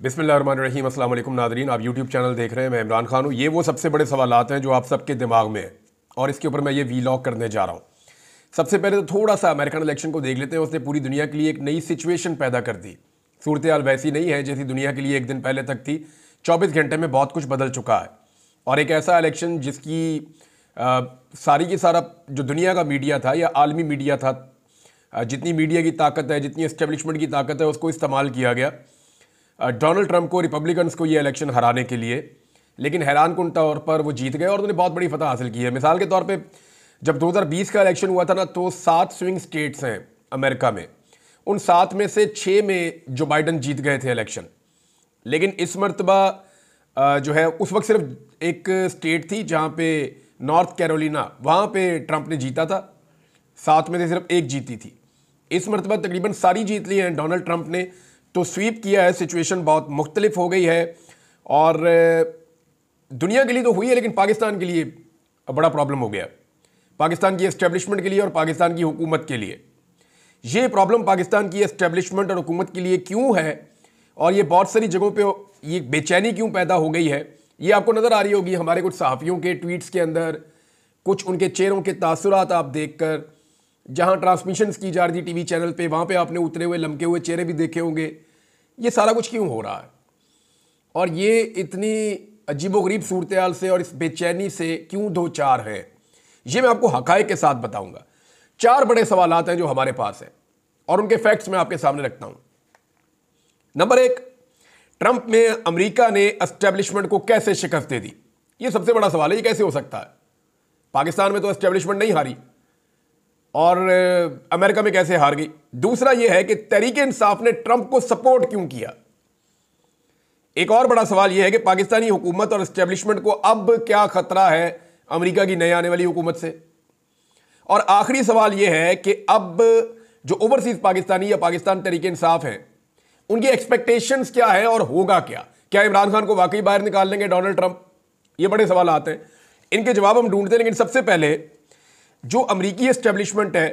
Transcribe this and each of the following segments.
अस्सलाम वालेकुम नादरीन आप यूट्यूब चैनल देख रहे हैं मैं इमरान खान हूँ। ये वो सबसे बड़े सवाल हैं जो आप सबके दिमाग में है। और इसके ऊपर मैं ये वीलॉग करने जा रहा हूँ। सबसे पहले तो थोड़ा सा अमेरिकन इलेक्शन को देख लेते हैं। उसने पूरी दुनिया के लिए एक नई सिचुएशन पैदा कर दी। सूरत हाल वैसी नहीं है जैसी दुनिया के लिए एक दिन पहले तक थी। चौबीस घंटे में बहुत कुछ बदल चुका है। और एक ऐसा इलेक्शन जिसकी आ, सारी की सारा जो दुनिया का मीडिया था या आलमी मीडिया था जितनी मीडिया की ताकत है जितनी इस्टेब्लिशमेंट की ताकत है उसको इस्तेमाल किया गया। डोनाल्ड ट्रंप को रिपब्लिकन्स को ये इलेक्शन हराने के लिए, लेकिन हैरान कन तौर पर वो जीत गए और उन्होंने बहुत बड़ी फतह हासिल की है। मिसाल के तौर पर जब 2020 का इलेक्शन हुआ था ना तो सात स्विंग स्टेट्स हैं अमेरिका में। उन सात में से छः में जो बाइडन जीत गए थे इलेक्शन लेकिन इस मरतबा जो है, उस वक्त सिर्फ़ एक स्टेट थी जहाँ पे नॉर्थ कैरोलिना वहाँ पे ट्रंप ने जीता था। सात में से सिर्फ़ एक जीती थी। इस मरतबा तकरीबन सारी जीत ली हैं डोनाल्ड ट्रंप ने। तो स्वीप किया है सिचुएशन बहुत मुख्तलिफ़ हो गई है। और दुनिया के लिए तो हुई है, लेकिन पाकिस्तान के लिए बड़ा प्रॉब्लम हो गया। पाकिस्तान की इस्टेब्लिशमेंट के लिए और पाकिस्तान की हुकूमत के लिए। ये प्रॉब्लम पाकिस्तान की इस्टेब्लिशमेंट और हुकूमत के लिए क्यों है? और ये बहुत सारी जगहों पे ये बेचैनी क्यों पैदा हो गई है? ये आपको नज़र आ रही होगी हमारे कुछ सहाफ़ियों के ट्वीट्स के अंदर, कुछ उनके चेहरों के तासुरात आप देखकर। जहाँ ट्रांसमिशंस की जा रही थी टीवी चैनल पे, वहाँ पे आपने उतरे हुए, लमके हुए चेहरे भी देखे होंगे। ये सारा कुछ क्यों हो रहा है? और ये इतनी अजीबोगरीब सूरत हाल से और इस बेचैनी से क्यों दो चार है? ये मैं आपको हकाए के साथ बताऊँगा। चार बड़े सवाल हैं जो हमारे पास हैं, और उनके फैक्ट्स मैं आपके सामने रखता हूँ। नंबर एक, ट्रंप ने अमेरिका ने एस्टेब्लिशमेंट को कैसे शिकस्त दे दी? ये सबसे बड़ा सवाल है, ये कैसे हो सकता है? पाकिस्तान में तो एस्टेब्लिशमेंट नहीं हारी। और अमेरिका में कैसे हार गई? दूसरा यह है कि तहरीक इंसाफ ने ट्रंप को सपोर्ट क्यों किया? एक और बड़ा सवाल यह है कि पाकिस्तानी हुकूमत और इस्टेब्लिशमेंट को अब क्या खतरा है अमेरिका की नई आने वाली हुकूमत से? और आखिरी सवाल यह है कि अब जो ओवरसीज पाकिस्तानी या पाकिस्तान तरीके इंसाफ हैं, उनकी एक्सपेक्टेशंस क्या है और होगा क्या? क्या इमरान खान को वाकई बाहर निकाल लेंगे डोनाल्ड ट्रंप? ये बड़े सवाल आते हैं। इनके जवाब हम ढूंढते हैं, लेकिन सबसे पहले जो अमरीकी एस्टेब्लिशमेंट है,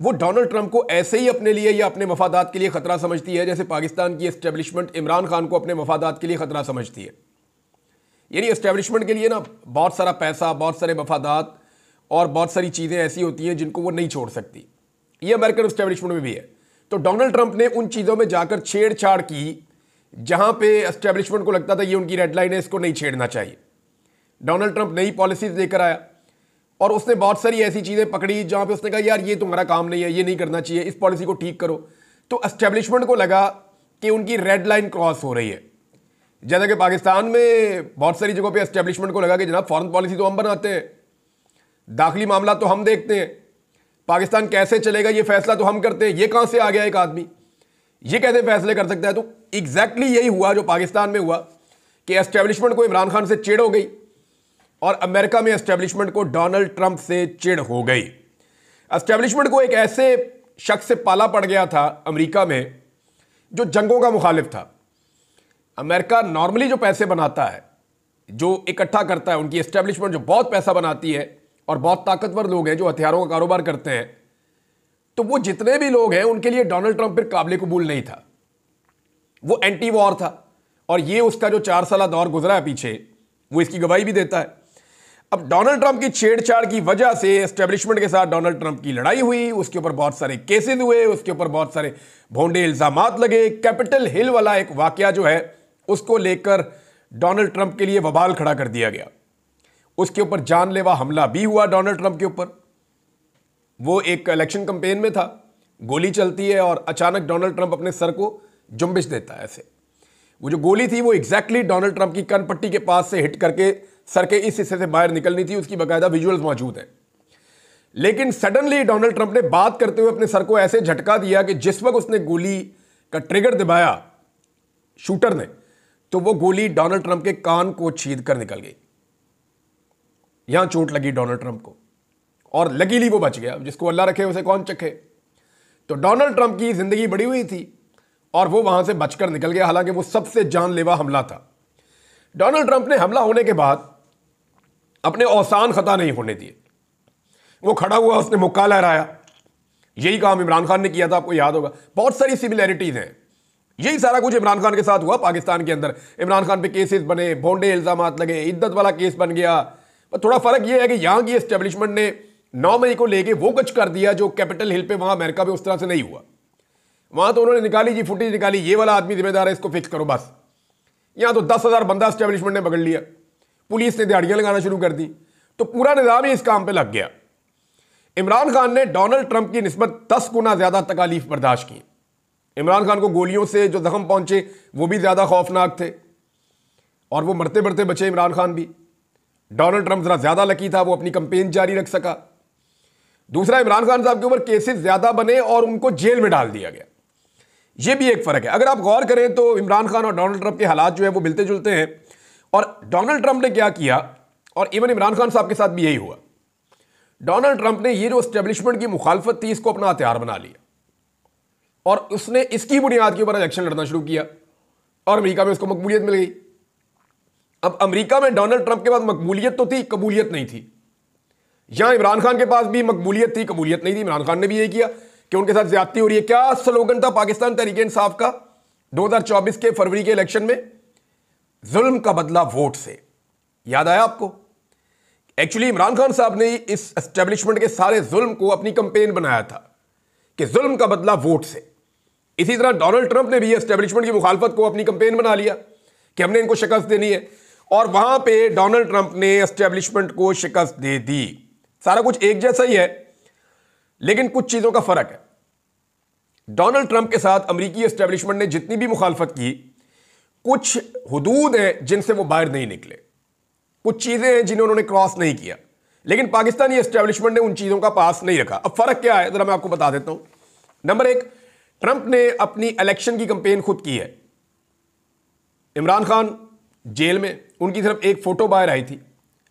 वो डोनाल्ड ट्रंप को ऐसे ही अपने लिए या अपने मफादात के लिए खतरा समझती है, जैसे पाकिस्तान की एस्टेब्लिशमेंट इमरान खान को अपने मफादात के लिए खतरा समझती है। यानी एस्टेब्लिशमेंट के लिए ना बहुत सारा पैसा, बहुत सारे मफादात और बहुत सारी चीज़ें ऐसी होती हैं जिनको वो नहीं छोड़ सकती। ये अमेरिकन एस्टेब्लिशमेंट में भी है। तो डोनाल्ड ट्रंप ने उन चीज़ों में जाकर छेड़छाड़ की, जहाँ पे एस्टेब्लिशमेंट को लगता था ये उनकी रेड लाइन है, इसको नहीं छेड़ना चाहिए। डोनाल्ड ट्रंप नई पॉलिसीज़ लेकर आया। और उसने बहुत सारी ऐसी चीज़ें पकड़ी जहाँ पे उसने कहा, यार, ये तुम्हारा काम नहीं है, ये नहीं करना चाहिए, इस पॉलिसी को ठीक करो। तो एस्टेब्लिशमेंट को लगा कि उनकी रेड लाइन क्रॉस हो रही है। जैसा कि पाकिस्तान में बहुत सारी जगहों पे एस्टेब्लिशमेंट को लगा कि जनाब फॉरेन पॉलिसी तो हम बनाते हैं। दाखिली मामला तो हम देखते हैं। पाकिस्तान कैसे चलेगा, ये फैसला तो हम करते हैं। ये कहाँ से आ गया एक आदमी? ये कैसे फैसले कर सकता है? तो एग्जैक्टली exactly यही हुआ जो पाकिस्तान में हुआ कि एस्टेब्लिशमेंट को इमरान खान से चिड़ हो गई। और अमेरिका में एस्टेब्लिशमेंट को डोनाल्ड ट्रंप से चिड़ हो गई। एस्टेब्लिशमेंट को एक ऐसे शख्स से पाला पड़ गया था अमेरिका में, जो जंगों का मुखालिफ था। अमेरिका नॉर्मली जो पैसे बनाता है, जो इकट्ठा करता है, उनकी एस्टेब्लिशमेंट जो बहुत पैसा बनाती है और बहुत ताकतवर लोग हैं, जो हथियारों का कारोबार करते हैं तो वो जितने भी लोग हैं, उनके लिए डोनाल्ड ट्रंप फिर काबिल कबूल नहीं था। वो एंटी वॉर था और ये उसका जो चार साल दौर गुजरा है पीछे, वो इसकी गवाही भी देता है। अब डोनाल्ड ट्रंप की छेड़छाड़ की वजह से एस्टेब्लिशमेंट के साथ डोनाल्ड ट्रंप की लड़ाई हुई, उसके ऊपर बहुत सारे केसेस हुए, उसके ऊपर बहुत सारे भोंडे इल्ज़ाम लगे। कैपिटल हिल वाला एक वाक्य जो है, उसको लेकर डोनाल्ड ट्रंप के लिए बवाल खड़ा कर दिया गया। उसके ऊपर जानलेवा हमला भी हुआ डोनाल्ड ट्रंप के ऊपर। वो एक इलेक्शन कंपेन में था, गोली चलती है और अचानक डोनाल्ड ट्रंप अपने सर को जुम्बिश देता है ऐसे। वो जो गोली थी, वो एग्जैक्टली डोनाल्ड ट्रंप की कनपट्टी के पास से हिट करके सर के इस हिस्से से बाहर निकलनी थी, उसकी बाकायदा विजुअल्स मौजूद हैं। लेकिन सडनली डोनाल्ड ट्रंप ने बात करते हुए अपने सर को ऐसे झटका दिया कि जिस वक्त उसने गोली का ट्रिगर दबाया शूटर ने तो वो गोली डोनाल्ड ट्रंप के कान को छीद कर निकल गई। यहाँ चोट लगी डोनाल्ड ट्रंप को। और लगी ली वो बच गया। जिसको अल्लाह रखे, उसे कौन चखे? तो डोनाल्ड ट्रंप की ज़िंदगी बड़ी हुई थी और वो वहाँ से बचकर निकल गया। हालाँकि वो सबसे जानलेवा हमला था। डोनाल्ड ट्रंप ने हमला होने के बाद अपने औसान खता नहीं होने दिए। वो खड़ा हुआ, उसने मुक्का लहराया। यही काम इमरान खान ने किया था, आपको याद होगा। बहुत सारी सिमिलैरिटीज हैं। यही सारा कुछ इमरान खान के साथ हुआ पाकिस्तान के अंदर। इमरान खान पे केसेस बने, भोंडे इल्ज़ाम लगे, इद्दत वाला केस बन गया। पर थोड़ा फ़र्क यह है कि यहाँ की एस्टेब्लिशमेंट ने नौ मई को लेके वो कुछ कर दिया जो कैपिटल हिल पे, वहाँ अमेरिका पे उस तरह से नहीं हुआ। वहाँ तो उन्होंने निकाली जी फुटेज निकाली, ये वाला आदमी जिम्मेदार है, इसको फिक्स करो बस। यहाँ तो दस हज़ार बंदा स्टेब्लिशमेंट ने पकड़ लिया। पुलिस ने दिहाड़ियाँ लगाना शुरू कर दी। तो पूरा निज़ाम ही इस काम पर लग गया। इमरान खान ने डोनाल्ड ट्रंप की नस्बत दस गुना ज़्यादा तकालीफ बर्दाश्त की। इमरान खान को गोलियों से जो जख्म पहुँचे, वो भी ज़्यादा खौफनाक थे। और वो मरते मरते बचे इमरान खान भी। डोनाल्ड ट्रंप जरा ज़्यादा लकी था, वो अपनी कंपेन जारी रख सका। दूसरा, इमरान खान साहब के ऊपर केसेस ज़्यादा बने और उनको जेल में डाल दिया गया। ये भी एक फ़र्क है। अगर आप गौर करें तो इमरान खान और डोनाल्ड ट्रंप के हालात जो है, वो मिलते जुलते हैं। और डोनाल्ड ट्रंप ने क्या किया? और इवन इमरान खान साहब के साथ भी यही हुआ। डोनाल्ड ट्रंप ने ये जो स्टेब्लिशमेंट की मुखालफत थी, इसको अपना हथियार बना लिया। और उसने इसकी बुनियाद के ऊपर इलेक्शन लड़ना शुरू किया और अमेरिका में उसको मकबूलियत मिल गई। अब अमेरिका में डोनाल्ड ट्रंप के पास मकबूलियत तो थी, कबूलियत नहीं थी। यहाँ इमरान खान के पास भी मकबूलियत थी, कबूलियत नहीं थी। इमरान खान ने भी यही किया कि उनके साथ ज्यादती हो रही है। क्या स्लोगन था पाकिस्तान तरीके इंसाफ का 2024 के फरवरी के इलेक्शन में जुल्म का बदला वोट से। याद आया आपको? एक्चुअली इमरान खान साहब ने इस एस्टेब्लिशमेंट के सारे जुल्म को अपनी कंपेन बनाया था कि जुल्म का बदला वोट से। इसी तरह डोनाल्ड ट्रंप ने भी एस्टेब्लिशमेंट की मुखालफत को अपनी कंपेन बना लिया कि हमने इनको शिकस्त देनी है। और वहाँ पे डोनाल्ड ट्रंप ने एस्टेब्लिशमेंट को शिकस्त दे दी। सारा कुछ एक जैसा ही है, लेकिन कुछ चीज़ों का फ़र्क है। डोनाल्ड ट्रंप के साथ अमरीकी एस्टेब्लिशमेंट ने जितनी भी मुखालफत की कुछ हदूद हैं जिनसे वो बाहर नहीं निकले। कुछ चीज़ें हैं जिन्हें उन्होंने क्रॉस नहीं किया। लेकिन पाकिस्तानी एस्टेब्लिशमेंट ने उन चीज़ों का पास नहीं रखा। अब फ़र्क क्या है? जरा मैं आपको बता देता हूँ। नंबर एक ट्रंप ने अपनी इलेक्शन की कंपेन खुद की है। इमरान खान जेल में, उनकी सिर्फ़ एक फ़ोटो बाहर आई थी।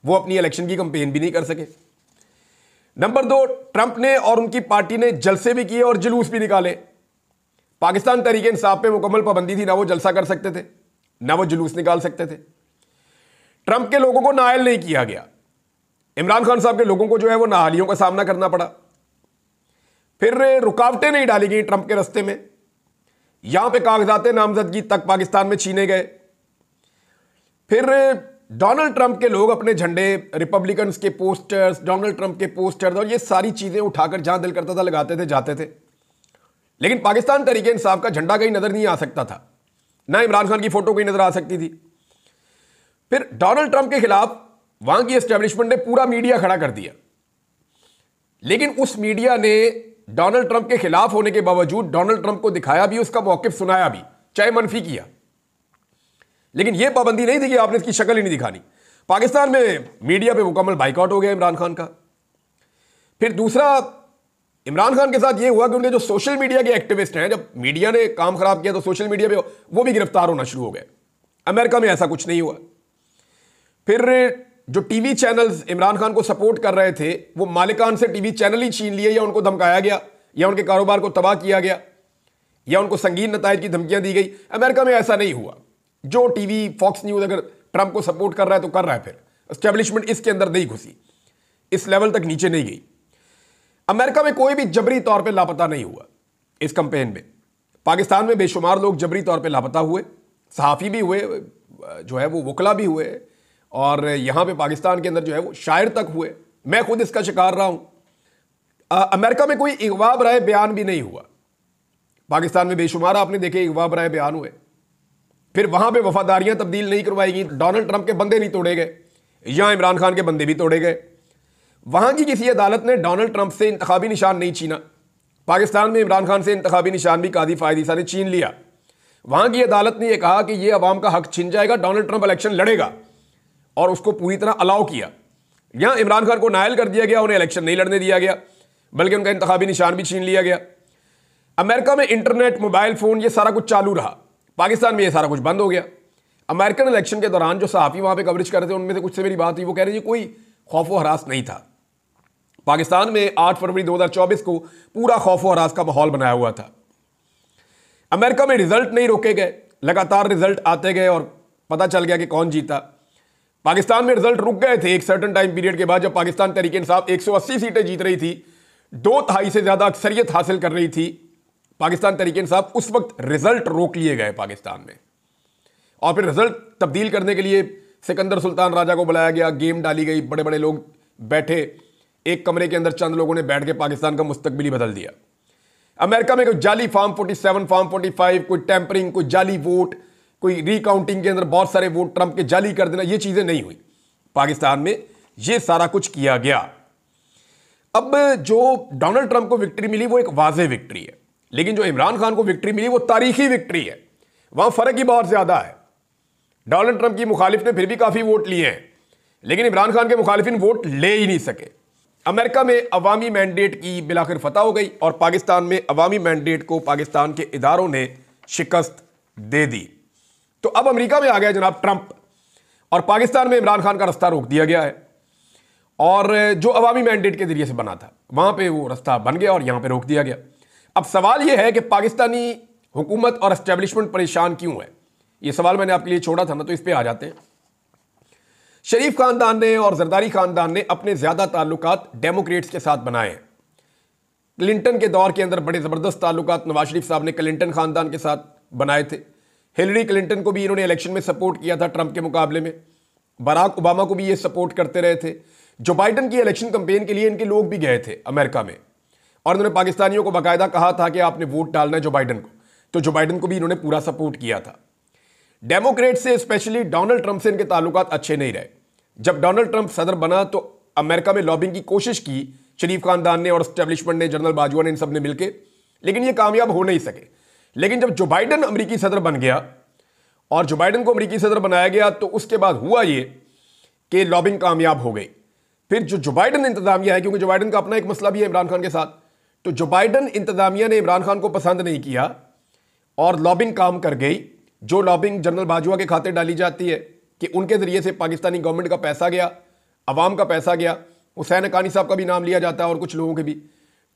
वो अपनी इलेक्शन की कंपेन भी नहीं कर सके। नंबर दो ट्रंप ने और उनकी पार्टी ने जलसे भी किए और जुलूस भी निकाले। पाकिस्तान तरीके इंसाफ पे मुकम्मल पाबंदी थी, ना वो जलसा कर सकते थे। ना वो जुलूस निकाल सकते थे। ट्रंप के लोगों को नायल नहीं किया गया। इमरान खान साहब के लोगों को जो है वो नाहालियों का सामना करना पड़ा। फिर रुकावटें नहीं डाली गई ट्रंप के रस्ते में। यहाँ पे कागजात नामजदगी तक पाकिस्तान में छीने गए। फिर डोनाल्ड ट्रंप के लोग अपने झंडे रिपब्लिकन के पोस्टर्स, डोनाल्ड ट्रंप के पोस्टर्स और ये सारी चीज़ें उठाकर जहाँ दिल करता था लगाते थे, जाते थे। लेकिन पाकिस्तान तरीके इंसाफ का झंडा कहीं नज़र नहीं आ सकता था। ना इमरान खान की फ़ोटो कहीं नज़र आ सकती थी। फिर डोनाल्ड ट्रंप के खिलाफ वहाँ की एस्टेब्लिशमेंट ने पूरा मीडिया खड़ा कर दिया। लेकिन उस मीडिया ने डोनाल्ड ट्रंप के खिलाफ होने के बावजूद डोनाल्ड ट्रंप को दिखाया भी, उसका मौकफ सुनाया भी, चाहे मनफी किया। लेकिन यह पाबंदी नहीं थी कि आपने इसकी शक्ल ही नहीं दिखानी। पाकिस्तान में मीडिया पे मुकम्मल बाइकआउट हो गया इमरान खान का। फिर दूसरा इमरान खान के साथ ये हुआ कि उनके जो सोशल मीडिया के एक्टिविस्ट हैं, जब मीडिया ने काम खराब किया तो सोशल मीडिया पे वो भी गिरफ़्तार होना शुरू हो गए। अमेरिका में ऐसा कुछ नहीं हुआ। फिर जो टीवी चैनल्स इमरान खान को सपोर्ट कर रहे थे, वो मालिकान से टीवी चैनल ही छीन लिए या उनको धमकाया गया, या उनके कारोबार को तबाह किया गया, या उनको संगीन नतज की धमकियाँ दी गई। अमेरिका में ऐसा नहीं हुआ। जो टीवी, फॉक्स न्यूज़ अगर ट्रंप को सपोर्ट कर रहा है तो कर रहा है फिर। स्टैब्लिशमेंट इसके अंदर नहीं घुसी। इस लेवल तक नीचे नहीं गई। अमेरिका में कोई भी जबरी तौर पर लापता नहीं हुआ, इस कंपेन में। पाकिस्तान में बेशुमार लोग जबरी तौर पर लापता हुए, सहाफ़ी भी हुए, जो है वो वकला भी हुए, और यहाँ पे पाकिस्तान के अंदर जो है वो शायर तक हुए। मैं खुद इसका शिकार रहा हूँ। अमेरिका में कोई इकवा राय बयान भी नहीं हुआ। पाकिस्तान में बेशुमार आपने देखे इकवा राय बयान हुए। फिर वहाँ पे वफादारियाँ तब्दील नहीं करवाई गई। डोनाल्ड ट्रंप के बंदे नहीं तोड़े गए। यहाँ इमरान खान के बंदे भी तोड़े गए। वहाँ की किसी अदालत ने डोनाल्ड ट्रंप से इंतबी निशान नहीं छीना। पाकिस्तान में इमरान खान से इंतबी निशान भी कादी फायदीसा ने छीन लिया। वहाँ की अदालत ने यह कहा कि यह अवाम का हक छिन जाएगा, डोनाल्ड ट्रंप इलेक्शन लड़ेगा और उसको पूरी तरह अलाउ किया। यहाँ इमरान खान को नायल कर दिया गया, उन्हें इलेक्शन नहीं लड़ने दिया गया, बल्कि उनका इंतबी निशान भी छीन लिया गया। अमेरिका में इंटरनेट, मोबाइल फ़ोन, ये सारा कुछ चालू रहा। पाकिस्तान में ये सारा कुछ बंद हो गया। अमेरिकन इलेक्शन के दौरान जो सहाफ़ी वहाँ पे कवरेज कर रहे थे, उनमें से कुछ से मेरी बात हुई, वो कह रहे थे कोई खौफ व हरास नहीं था। पाकिस्तान में 8 फरवरी 2024 को पूरा खौफ और हरास का माहौल बनाया हुआ था। अमेरिका में रिज़ल्ट नहीं रोके गए, लगातार रिज़ल्ट आते गए और पता चल गया कि कौन जीता। पाकिस्तान में रिज़ल्ट रुक गए थे एक सर्टन टाइम पीरियड के बाद जब पाकिस्तान तरीके इंसाफ 180 सीटें जीत रही थी। दो तिहाई से ज़्यादा अक्सरियत हासिल कर रही थी। पाकिस्तान तरीके इंसाफ उस वक्त रिज़ल्ट रोक लिए गए पाकिस्तान में। और फिर रिज़ल्ट तब्दील करने के लिए सिकंदर सुल्तान राजा को बुलाया गया, गेम डाली गई बड़े बड़े लोग बैठे। एक कमरे के अंदर चंद लोगों ने बैठ के पाकिस्तान का मुस्तबिल ही बदल दिया। अमेरिका में कोई जाली फार्म 47 फार्म 45 कोई टेम्परिंग कोई जाली वोट, कोई रिकाउंटिंग के अंदर बहुत सारे वोट ट्रंप के जाली कर देना, ये चीज़ें नहीं हुई। पाकिस्तान में ये सारा कुछ किया गया। अब जो डोनाल्ड ट्रंप को विक्ट्री मिली, वो एक वाजे विक्ट्री है। लेकिन जो इमरान खान को विक्ट्री मिली, वो तारीखी विक्ट्री है। वहाँ फ़र्क ही बहुत ज़्यादा है। डोनाल्ड ट्रंप की मुखालिफ ने फिर भी काफ़ी वोट लिए हैं। लेकिन इमरान खान के मुखालिफिन वोट ले ही नहीं सके। अमेरिका में अवामी मैंडेट की बिलाखिर फतह हो गई और पाकिस्तान में अवामी मैंडेट को पाकिस्तान के इदारों ने शिकस्त दे दी। तो अब अमेरिका में आ गया जनाब ट्रंप और पाकिस्तान में इमरान खान का रास्ता रोक दिया गया है। और जो अवामी मैंडेट के ज़रिए से बना था, वहाँ पे वो रास्ता बन गया और यहाँ पे रोक दिया गया। अब सवाल यह है कि पाकिस्तानी हुकूमत और एस्टेब्लिशमेंट परेशान क्यों है? ये सवाल मैंने आपके लिए छोड़ा था, ना तो इस पर आ जाते हैं। शरीफ खानदान ने और जरदारी खानदान ने अपने ज़्यादा ताल्लुक डेमोक्रेट्स के साथ बनाए क्लिंटन के दौर के अंदर बड़े ज़बरदस्त ताल्लुक नवाज़ शरीफ साहब ने क्लिंटन खानदान के साथ बनाए थे। हिलरी क्लिंटन को भी इन्होंने इलेक्शन में सपोर्ट किया था ट्रंप के मुकाबले में। बराक ओबामा को भी ये सपोर्ट करते रहे थे। जो बाइडन की इलेक्शन कंपेन के लिए इनके लोग भी गए थे अमेरिका में। और उन्होंने पाकिस्तानियों को बाकायदा कहा था कि आपने वोट डालना है जो बाइडन को। तो जो बाइडन को भी इन्होंने पूरा सपोर्ट किया था। डेमोक्रेट से, स्पेशली डोनाल्ड ट्रंप से इनके ताल्लुक अच्छे नहीं रहे। जब डोनाल्ड ट्रंप सदर बना तो अमेरिका में लॉबिंग की कोशिश की, शरीफ खानदान ने और स्टैब्लिशमेंट ने, जनरल बाजवा ने इन सबने मिलकर लेकिन ये कामयाब हो नहीं सके। लेकिन जब जो बाइडन अमरीकी सदर बन गया, और जो बाइडन को अमरीकी सदर बनाया गया तो उसके बाद हुआ ये कि लॉबिंग कामयाब हो गई। फिर जो जो बाइडन इंतजामिया है, क्योंकि जो बाइडन का अपना एक मसला भी है इमरान खान के साथ तो जो बाइडन इंतजामिया ने इमरान खान को पसंद नहीं किया, और लॉबिंग काम कर गई जो लॉबिंग जनरल बाजवा के खाते डाली जाती है कि उनके ज़रिए से पाकिस्तानी गवर्नमेंट का पैसा गया, अवाम का पैसा गया, हुसैन अकानी साहब का भी नाम लिया जाता है और कुछ लोगों के भी।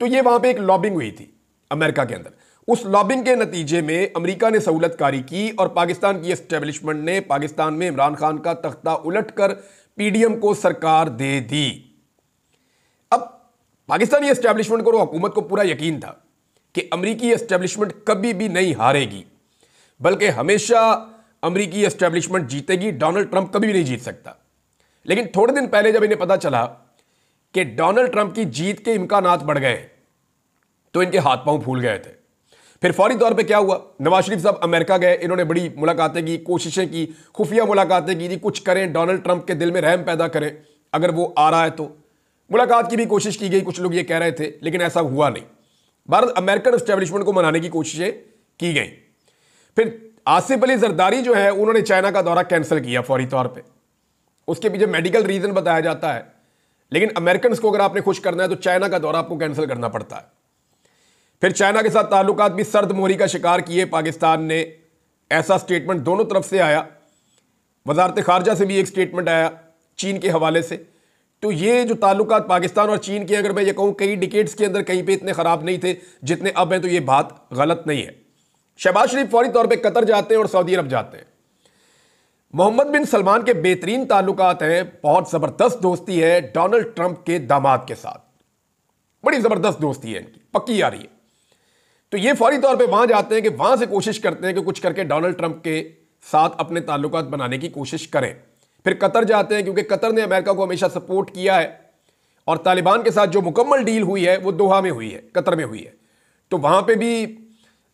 तो ये वहाँ पे एक लॉबिंग हुई थी अमेरिका के अंदर। उस लॉबिंग के नतीजे में अमेरिका ने सहूलतकारी की और पाकिस्तान की एस्टेब्लिशमेंट ने पाकिस्तान में इमरान खान का तख्ता उलट कर पीडीएम को सरकार दे दी। अब पाकिस्तानी एस्टेब्लिशमेंट को हुकूमत को पूरा यकीन था कि अमरीकी एस्टेब्लिशमेंट कभी भी नहीं हारेगी। बल्कि हमेशा अमरीकी एस्टेब्लिशमेंट जीतेगी, डोनाल्ड ट्रंप कभी भी नहीं जीत सकता। लेकिन थोड़े दिन पहले जब इन्हें पता चला कि डोनाल्ड ट्रंप की जीत के इम्कान बढ़ गए तो इनके हाथ पाँव फूल गए थे। फिर फौरी तौर पे क्या हुआ? नवाज़ शरीफ साहब अमेरिका गए, इन्होंने बड़ी मुलाकातें की, कोशिशें की, खुफिया मुलाकातें की थी कुछ करें, डोनाल्ड ट्रंप के दिल में रहम पैदा करें, अगर वो आ रहा है तो। मुलाकात की भी कोशिश की गई, कुछ लोग ये कह रहे थे, लेकिन ऐसा हुआ नहीं। भारत अमेरिकन स्टैब्लिशमेंट को मनाने की कोशिशें की गई। फिर आसिफ अली जरदारी जो है, उन्होंने चाइना का दौरा कैंसिल किया फौरी तौर पर उसके पीछे मेडिकल रीजन बताया जाता है, लेकिन अमेरिकन को अगर आपने खुश करना है तो चाइना का दौरा आपको कैंसिल करना पड़ता है। फिर चाइना के साथ ताल्लुक भी सर्द मोहरी का शिकार किए। पाकिस्तान ने ऐसा स्टेटमेंट दोनों तरफ़ से आया। वजारत खारजा से भी एक स्टेटमेंट आया, चीन के हवाले से। तो ये जो ताल्लुक पाकिस्तान और चीन के अगर मैं ये कहूँ, कई डिकेट्स के अंदर कहीं पे इतने ख़राब नहीं थे, जितने अब हैं तो ये बात गलत नहीं है। शहबाज शरीफ फौरी तौर पे कतर जाते हैं और सऊदी अरब जाते हैं। मोहम्मद बिन सलमान के बेहतरीन ताल्लुक हैं, बहुत ज़बरदस्त दोस्ती है डोनाल्ड ट्रंप के दामाद के साथ। बड़ी ज़बरदस्त दोस्ती है इनकी, पक्की आ रही है। तो ये फौरी तौर पे वहाँ जाते हैं कि वहाँ से कोशिश करते हैं कि कुछ करके डोनाल्ड ट्रंप के साथ अपने ताल्लुक बनाने की कोशिश करें। फिर कतर जाते हैं क्योंकि कतर ने अमेरिका को हमेशा सपोर्ट किया है और तालिबान के साथ जो मुकम्मल डील हुई है, वो दोहा में हुई है, कतर में हुई है। तो वहाँ पे भी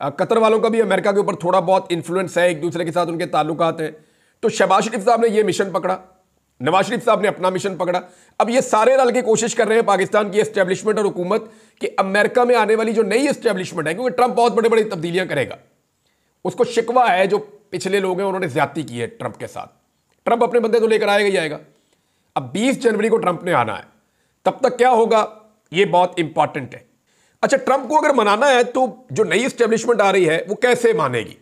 कतर वालों का भी अमेरिका के ऊपर थोड़ा बहुत इन्फ्लुएंस है, एक दूसरे के साथ उनके ताल्लुक हैं। तो शहबाज शरीफ साहब ने यह मिशन पकड़ा, नवाज़ शरीफ साहब ने अपना मिशन पकड़ा। अब ये सारे रल के कोशिश कर रहे हैं पाकिस्तान की एस्टेब्लिशमेंट और हुकूमत कि अमेरिका में आने वाली जो नई एस्टेब्लिशमेंट है, क्योंकि ट्रंप बहुत बड़ी बड़ी तब्दीलियाँ करेगा, उसको शिकवा है जो पिछले लोग हैं, उन्होंने ज़्यादा की है ट्रंप के साथ। ट्रंप अपने बंदे तो लेकर आएगा ही आएगा। अब 20 जनवरी को ट्रंप ने आना है, तब तक क्या होगा यह बहुत इंपॉर्टेंट है। अच्छा ट्रंप को अगर मनाना है तो जो नई स्टेब्लिशमेंट आ रही है, वो कैसे मानेगी?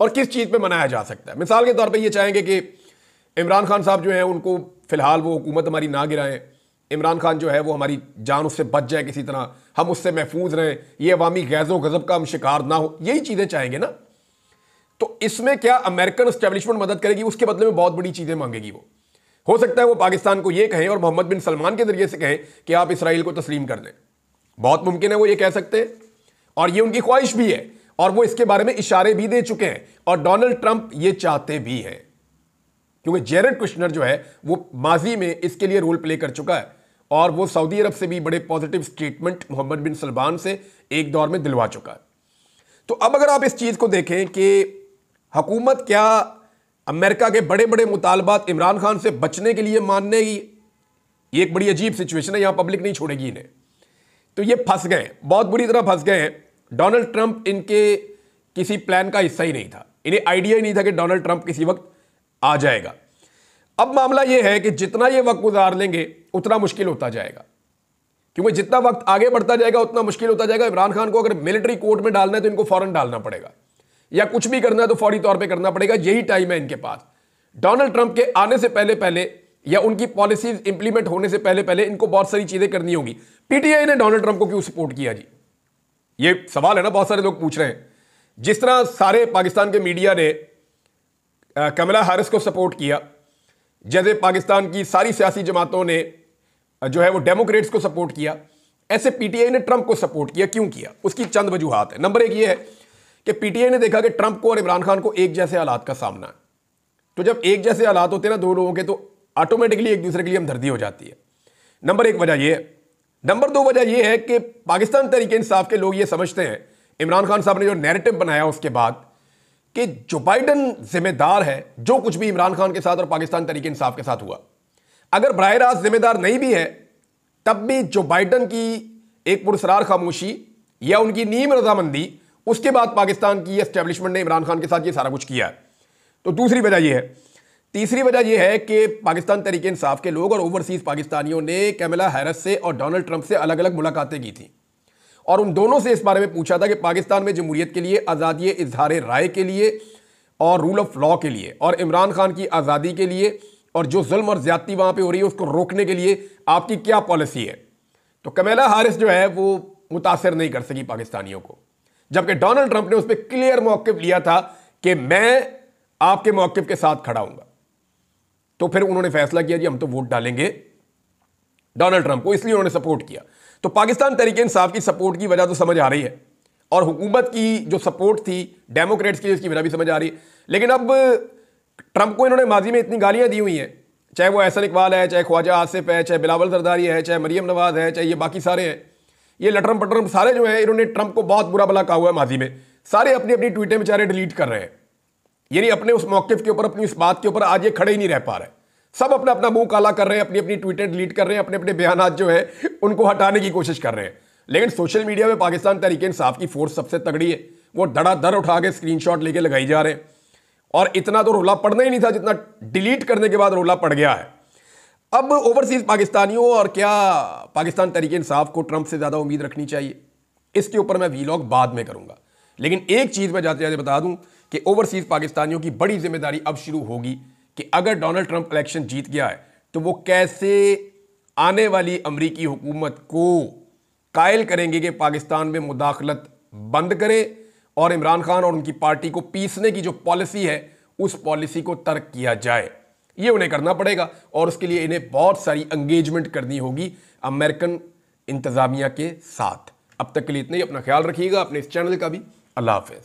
और किस चीज़ पे मनाया जा सकता है? मिसाल के तौर पे ये चाहेंगे कि इमरान खान साहब जो है, उनको फ़िलहाल वो हुकूमत हमारी ना गिराएँ। इमरान खान जो है, वो हमारी जान उससे बच जाए किसी तरह। हम उससे महफूज रहें। ये अवामी गैज़ो गज़ब का हम शिकार ना हो। यही चीज़ें चाहेंगे ना? तो इसमें क्या अमेरिकन स्टैब्लिशमेंट मदद करेगी? उसके बदले में बहुत बड़ी चीज़ें मांगेगी वो। हो सकता है वो पाकिस्तान को ये कहें और मोहम्मद बिन सलमान के ज़रिए से कहें कि आप इसराइल को तस्लीम कर दें। बहुत मुमकिन है वो ये कह सकते हैं। और ये उनकी ख्वाहिश भी है, और वो इसके बारे में इशारे भी दे चुके हैं, और डोनाल्ड ट्रंप ये चाहते भी हैं। क्योंकि जेरेड कुश्नर जो है, वो माजी में इसके लिए रोल प्ले कर चुका है, और वो सऊदी अरब से भी बड़े positive statement Mohammed bin Salman से एक दौर में दिलवा चुका है। तो अब अगर आप इस चीज़ को देखें कि हुकूमत क्या अमेरिका के बड़े बड़े मुतालबात इमरान खान से बचने के लिए मानने की, ये एक बड़ी अजीब सिचुएशन है, यहाँ पब्लिक नहीं छोड़ेगी इन्हें। तो ये फंस गए, बहुत बुरी तरह फंस गए हैं। डोनाल्ड ट्रंप इनके किसी प्लान का हिस्सा ही नहीं था। इन्हें आइडिया ही नहीं था कि डोनाल्ड ट्रंप किसी वक्त आ जाएगा। अब मामला यह है कि जितना ये वक्त गुजार लेंगे, उतना मुश्किल होता जाएगा। क्योंकि जितना वक्त आगे बढ़ता जाएगा, उतना मुश्किल होता जाएगा। इमरान खान को अगर मिलिट्री कोर्ट में डालना है तो इनको फ़ौरन डालना पड़ेगा। या कुछ भी करना है तो फौरी तौर पे करना पड़ेगा। यही टाइम है इनके पास। डोनाल्ड ट्रंप के आने से पहले पहले या उनकी पॉलिसीज़ इंप्लीमेंट होने से पहले पहले इनको बहुत सारी चीज़ें करनी होंगी। पीटीआई ने डोनाल्ड ट्रंप को क्यों सपोर्ट किया जी? ये सवाल है ना, बहुत सारे लोग पूछ रहे हैं। जिस तरह सारे पाकिस्तान के मीडिया ने कमला हारिस को सपोर्ट किया, जैसे पाकिस्तान की सारी सियासी जमातों ने जो है वो डेमोक्रेट्स को सपोर्ट किया, ऐसे पीटीआई ने ट्रंप को सपोर्ट किया, क्यों किया? उसकी चंद वजूहत है। नंबर एक ये है कि पीटीआई ने देखा कि ट्रंप को और इमरान खान को एक जैसे हालात का सामना है। तो जब एक जैसे हालात होते हैं ना दो लोगों के तो ऑटोमेटिकली एक दूसरे के लिए हमदर्दी हो जाती है। नंबर एक वजह यह है। नंबर दो वजह यह है कि पाकिस्तान तरीके इंसाफ के लोग ये समझते हैं। इमरान खान साहब ने जो नैरेटिव बनाया उसके बाद कि जो बाइडन जिम्मेदार है, जो कुछ भी इमरान खान के साथ और पाकिस्तान तरीके इंसाफ के साथ हुआ, अगर बर रास्त जिम्मेदार नहीं भी है, तब भी जो बाइडन की एक पुरसरार खामोशी या उनकी नीम रजामंदी, उसके बाद पाकिस्तान की एस्टेब्लिशमेंट ने इमरान खान के साथ ये सारा कुछ किया है। तो दूसरी वजह यह है तीसरी वजह यह है कि पाकिस्तान तरीके इंसाफ के लोग और ओवरसीज पाकिस्तानियों ने कैमला हैरस से और डोनाल्ड ट्रंप से अलग अलग मुलाकातें की थी। और उन दोनों से इस बारे में पूछा था कि पाकिस्तान में जमहूरियत के लिए, आज़ादी इजहार राय के लिए और रूल ऑफ़ लॉ के लिए और इमरान खान की आज़ादी के लिए और जो जुल्म और ज्यादती वहाँ पे हो रही है उसको रोकने के लिए आपकी क्या पॉलिसी है? तो कमेला हारिस जो है वो मुतासर नहीं कर सकी पाकिस्तानियों को। जबकि डोनाल्ड ट्रंप ने उस पर क्लियर मौक़ लिया था कि मैं आपके मौक़ के साथ खड़ा हूँगा। तो फिर उन्होंने फैसला किया जी, हम तो वोट डालेंगे। डोनाल्ड ट्रंप को इसलिए उन्होंने सपोर्ट किया। तो पाकिस्तान तरीके इंसाफ की सपोर्ट की वजह तो समझ आ रही है। और हुकूमत की जो सपोर्ट थी, डेमोक्रेट्स की उसकी वजह भी समझ आ रही। है लेकिन अब ट्रंप को इन्होंने माजी में इतनी गालियाँ दी हुई हैं। चाहे वो एहसन इकबाल है, चाहे ख्वाजा आसिफ है, चाहे बिलावल जरदारी है, चाहे मरीम नवाज़ है, चाहे ये बाकी सारे हैं। ये लटरम पटरम सारे जो हैं, इन्होंने ट्रंप को बहुत बुरा भला कहा हुआ है माजी में। सारे अपनी अपनी ट्वीटें बेचारे डिलीट कर रहे हैं। यानी अपने उस मौकफ के ऊपर, अपनी इस बात के ऊपर आज ये खड़े ही नहीं रह पा रहे। सब अपना अपना मुँह काला कर रहे हैं, अपनी अपनी ट्वीटें डिलीट कर रहे हैं, अपने अपने बयान जो है, उनको हटाने की कोशिश कर रहे हैं। लेकिन सोशल मीडिया में पाकिस्तान तरीके इंसाफ की फोर्स सबसे तगड़ी है। वो धड़ाधड़ उठा के स्क्रीनशॉट लेके लगाई जा रहे हैं। और इतना तो रोला पड़ना ही नहीं था जितना डिलीट करने के बाद रोला पड़ गया है। अब ओवरसीज पाकिस्तानियों और क्या पाकिस्तान तरीके इंसाफ को ट्रंप से ज़्यादा उम्मीद रखनी चाहिए? इसके ऊपर मैं वीलॉग बाद में करूँगा। लेकिन एक चीज़ मैं जाते जाते बता दूँ कि ओवरसीज पाकिस्तानियों की बड़ी ज़िम्मेदारी अब शुरू होगी कि अगर डोनाल्ड ट्रंप इलेक्शन जीत गया है तो वो कैसे आने वाली अमरीकी हुकूमत को कायल करेंगे कि पाकिस्तान में मुदाखलत बंद करें और इमरान खान और उनकी पार्टी को पीसने की जो पॉलिसी है, उस पॉलिसी को तर्क किया जाए। ये उन्हें करना पड़ेगा और उसके लिए इन्हें बहुत सारी एंगेजमेंट करनी होगी अमेरिकन इंतजामिया के साथ। अब तक के लिए इतना ही। अपना ख्याल रखिएगा अपने इस चैनल का भी। अल्लाह हाफिज़।